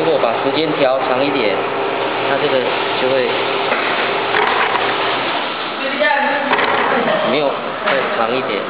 如果把时间调长一点它这个就会没有再长一点。